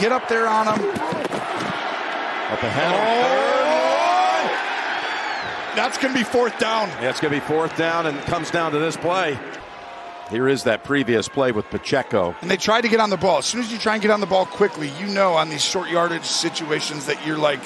Get up there on him. Up ahead. Oh! That's going to be fourth down. Yeah, it's going to be fourth down and comes down to this play. Here is that previous play with Pacheco. And they tried to get on the ball. As soon as you try and get on the ball quickly, you know on these short yardage situations that you're like,